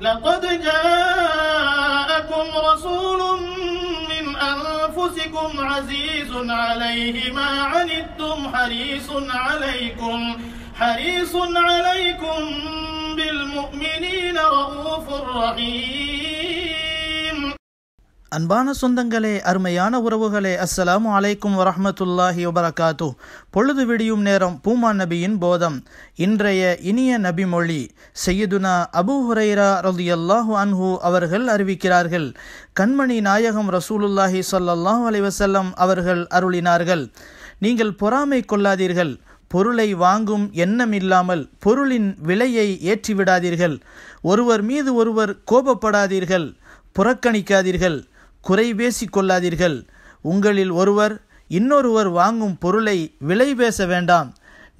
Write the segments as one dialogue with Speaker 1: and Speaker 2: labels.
Speaker 1: لقد جاءكم رسول من أنفسكم عزيز عليه ما عنتم حريص عليكم حريص عليكم بالمؤمنين رؤوف رحيم.
Speaker 2: அன்பான சொந்தங்களே அருமையான உறவுகளே அஸ்ஸலாமு அலைக்கும் வரஹ்மத்துல்லாஹி வபரகாத்து பொழுது விடியும் நேரம் பூமா நபியின் போதம். இன்றைய இனிய நபி மொழி செய்யுதுனா அபு ஹுரைரா ரலியல்லாஹு அன்ஹு அவர்கள் அறிவிக்கிறார்கள். கண்மணி நாயகம் ரசூலுல்லாஹி சொல்லல்லாஹு அலைவசல்லம் அவர்கள் அருளினார்கள். நீங்கள் பொறாமை கொள்ளாதீர்கள். பொருளை வாங்கும் எண்ணம் இல்லாமல் பொருளின் விலையை ஏற்றிவிடாதீர்கள். ஒருவர் மீது ஒருவர் கோபப்படாதீர்கள். புறக்கணிக்காதீர்கள். குறை பேசிக் கொள்ளாதீர்கள் உங்களில் ஒருவர் இன்னொருவர் வாங்கும் பொருளை விலை பேச வேண்டாம்.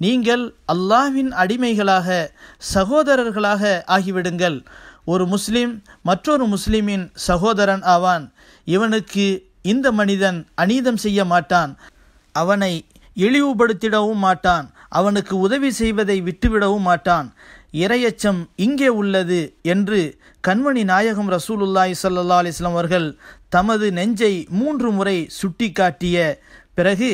Speaker 2: நீங்கள் அல்லாஹ்வின் அடிமைகளாக சகோதரர்களாக ஆகிவிடுங்கள். ஒரு முஸ்லிம் மற்றொரு முஸ்லிமின் சகோதரன் ஆவான். இவனுக்கு இந்த மனிதன் அநீதம் செய்ய மாட்டான். அவனை இழிவுபடுத்திடவும் மாட்டான். அவனுக்கு உதவி செய்வதை விட்டுவிடவும் மாட்டான். இரையச்சம் இங்கே உள்ளது என்று கண்மணி நாயகம் ரசூலுல்லாய் சல்லா அலிஸ்லாம் அவர்கள் தமது நெஞ்சை மூன்று முறை சுட்டிக்காட்டிய பிறகு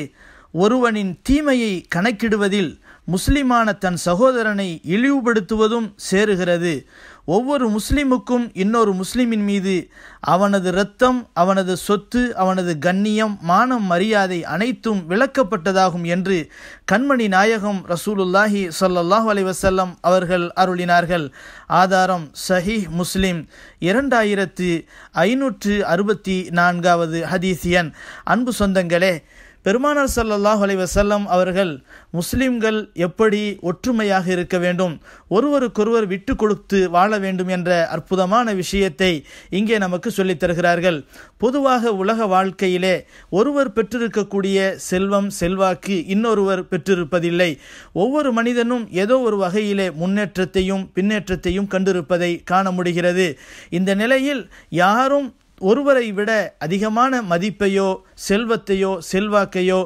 Speaker 2: ஒருவனின் தீமையை கணக்கிடுவதில் முஸ்லிமான தன் சகோதரனை இழிவுபடுத்துவதும் சேருகிறது. ஒவ்வொரு முஸ்லிமுக்கும் இன்னொரு முஸ்லிமின் மீது அவனது இரத்தம் அவனது சொத்து அவனது கண்ணியம் மானம் மரியாதை அனைத்தும் விளக்கப்பட்டதாகும் என்று கண்மணி நாயகம் ரசூலுல்லாஹி சொல்லல்லாஹு அலைவசல்லம் அவர்கள் அருளினார்கள். ஆதாரம் சஹீஹ் முஸ்லிம் இரண்டாயிரத்து ஐநூற்று அறுபத்தி நான்காவது ஹதீசியன் அன்பு சொந்தங்களே பெருமானார் சல்லல்லாஹ் அலைவசல்லம் அவர்கள் முஸ்லிம்கள் எப்படி ஒற்றுமையாக இருக்க வேண்டும்? ஒருவருக்கொருவர் விட்டு கொடுத்து வாழ வேண்டும் என்ற அற்புதமான விஷயத்தை இங்கே நமக்கு சொல்லித் தருகிறார்கள். பொதுவாக உலக வாழ்க்கையிலே ஒருவர் பெற்றிருக்கக்கூடிய செல்வம் செல்வாக்கு இன்னொருவர் பெற்றிருப்பதில்லை. ஒவ்வொரு மனிதனும் ஏதோ ஒரு வகையிலே முன்னேற்றத்தையும் பின்னேற்றத்தையும் கண்டிருப்பதை காண முடிகிறது. இந்த நிலையில் யாரும் ஒருவரை விட அதிகமான மதிப்பையோ செல்வத்தையோ செல்வாக்கையோ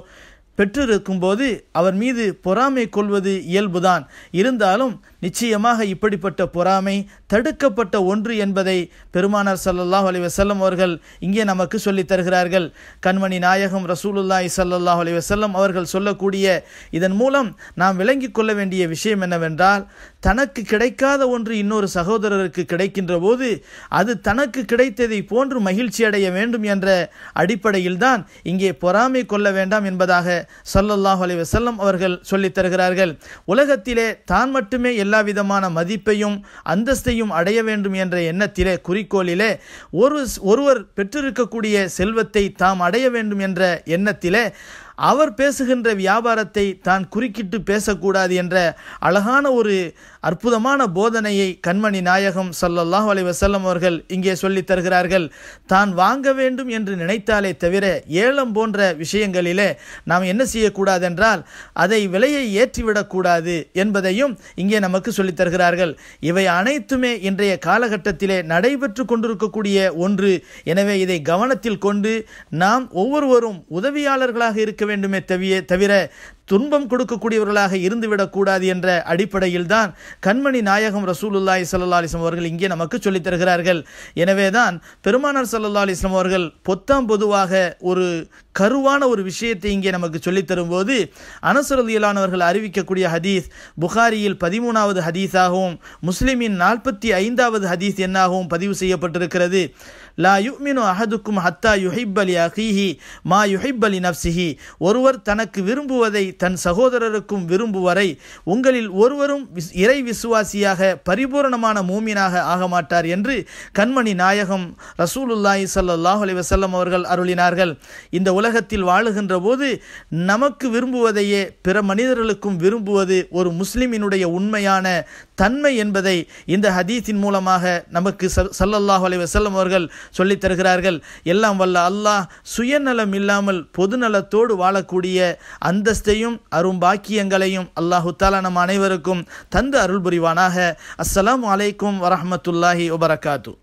Speaker 2: பெற்றிருக்கும்போது அவர் மீது பொறாமை கொள்வது இயல்புதான். இருந்தாலும் நிச்சயமாக இப்படிப்பட்ட பொறாமை தடுக்கப்பட்ட ஒன்று என்பதை பெருமானார் சல்லல்லாஹ் அலி வசல்லம் அவர்கள் இங்கே நமக்கு சொல்லித் தருகிறார்கள். கண்மணி நாயகம் ரசூலுல்லாய் சல்லல்லாஹ் அலி வசல்லம் அவர்கள் சொல்லக்கூடிய இதன் மூலம் நாம் விளங்கிக் கொள்ள வேண்டிய விஷயம் என்னவென்றால் தனக்கு கிடைக்காத ஒன்று இன்னொரு சகோதரருக்கு கிடைக்கின்ற போது அது தனக்கு கிடைத்ததை போன்று மகிழ்ச்சி அடைய வேண்டும் என்ற அடிப்படையில்தான் இங்கே பொறாமை கொள்ள வேண்டாம் என்பதாக சல்லல்லாஹ் அலி வசல்லம் அவர்கள் சொல்லித் தருகிறார்கள். உலகத்திலே தான் மட்டுமே எல்லா விதமான மதிப்பையும் அந்தஸ்தையும் அடைய வேண்டும் என்ற எண்ணத்திலே குறிக்கோளிலே ஒரு ஒருவர் பெற்றிருக்கக்கூடிய செல்வத்தை தாம் அடைய வேண்டும் என்ற எண்ணத்திலே அவர் பேசுகின்ற வியாபாரத்தை தான் குறுக்கிட்டு பேசக்கூடாது என்ற அழகான ஒரு அற்புதமான போதனையை கண்மணி நாயகம் சல்லல்லாஹ் அலை வசல்லம் அவர்கள் இங்கே சொல்லித் தருகிறார்கள். தான் வாங்க வேண்டும் என்று நினைத்தாலே தவிர ஏலம் போன்ற விஷயங்களிலே நாம் என்ன செய்யக்கூடாது என்றால் அதை விலையை ஏற்றிவிடக்கூடாது என்பதையும் இங்கே நமக்கு சொல்லித் தருகிறார்கள். இவை அனைத்துமே இன்றைய காலகட்டத்திலே நடைபெற்று கொண்டிருக்கக்கூடிய ஒன்று. எனவே இதை கவனத்தில் கொண்டு நாம் ஒவ்வொருவரும் உதவியாளர்களாக இருக்க வேண்டுமே தவிய தவிர துன்பம் கொடுக்கக்கூடியவர்களாக இருந்துவிடக்கூடாது என்ற அடிப்படையில் தான் கண்மணி நாயகம் ரசூலுல்லாய் சல்லா அலிஸ்லாம் அவர்கள் இங்கே நமக்கு சொல்லித் தருகிறார்கள். எனவே தான் பெருமானார் சல்லா அலிஸ்லாம் அவர்கள் பொத்தாம் பொதுவாக ஒரு கருவான ஒரு விஷயத்தை இங்கே நமக்கு சொல்லித் தரும்போது அனசரதியிலானவர்கள் அறிவிக்கக்கூடிய ஹதீஸ் புகாரியில் பதிமூணாவது ஹதீஸாகவும் முஸ்லிமின் நாற்பத்தி ஐந்தாவது ஹதீஸ் என்னாகவும் பதிவு செய்யப்பட்டிருக்கிறது. லா யுமினு அஹதுக்கும் ஹத்தா யுஹிப்பலி அஹீஹி மா யுஹிப்பலி நப்சிஹி ஒருவர் தனக்கு விரும்புவதை தன் சகோதரருக்கும் விரும்புவரை உங்களில் ஒருவரும் இறை விசுவாசியாக பரிபூரணமான மூமினாக ஆக மாட்டார் என்று கண்மணி நாயகம் ரசூலுல்லாஹி சல்லாஹ் அலி வசல்லம் அவர்கள் அருளினார்கள். இந்த உலகத்தில் வாழுகின்ற போது நமக்கு விரும்புவதையே பிற மனிதர்களுக்கும் விரும்புவது ஒரு முஸ்லிமினுடைய உண்மையான தன்மை என்பதை இந்த ஹதீஸின் மூலமாக நமக்கு சல்லல்லாஹ் அலி வசல்லம் அவர்கள் சொல்லித் தருகிறார்கள். எல்லாம் வல்ல அல்லாஹ் சுயநலம் இல்லாமல் பொதுநலத்தோடு வாழக்கூடிய அந்தஸ்தையும் அரும்பாக்கியங்களையும் அல்லாஹு தாலா நம் அனைவருக்கும் தந்து அருள் புரிவானாக அஸ்ஸலாமு அலைக்கும் வரமத்துல்லாஹி வபரகாத்து.